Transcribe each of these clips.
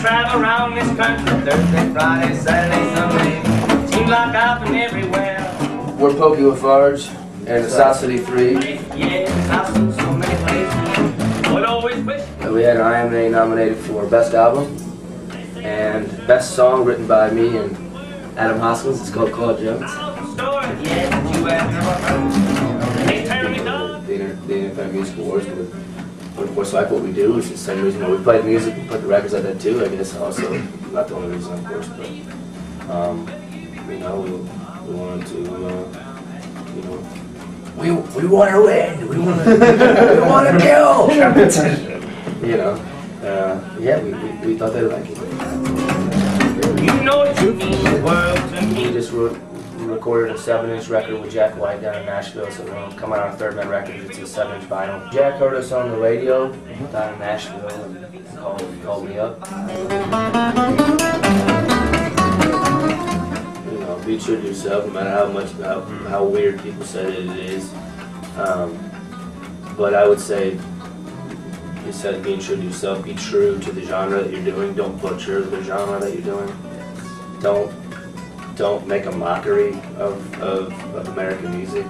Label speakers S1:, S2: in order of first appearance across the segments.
S1: travel around this country Thursday, Friday, Saturday, Sunday. Seems like I've been everywhere.
S2: We're Pokey Lafarge and the South City 3.
S1: Yeah, I've been so many places. Would always wish.
S2: And we had an IMA nominated for Best Album and Best Song written by me and Adam Hoskins. It's called Claude Jones.
S1: Story, yeah, that you have never heard. They turn me down.
S2: The, Independent Music Awards, of course, like what we do, which is the same reason why we play music, we put the records out there too, I guess, also, not the only reason, of course, but, um, you know, we, we wanted to, uh, you know, we, we want to win, we want to, we want to kill, you know, uh, yeah, we, we, we thought they'd like it.
S1: You know that you mean the world to
S2: We just re- recorded a seven-inch record with Jack White down in Nashville, so we're gonna come out on Third Man Records. It's a seven-inch vinyl. Jack heard us on the radio down in Nashville and called, called me up. You know, be true to yourself, no matter how much how, how weird people say that it is. Um, but I would say, instead of being true to yourself, be true to the genre that you're doing. Don't butcher the genre that you're doing. Don't don't make a mockery of, of, of American music.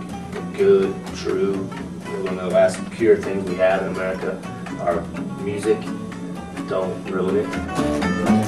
S2: Good, true, one of the last pure things we have in America. Our music, don't ruin it.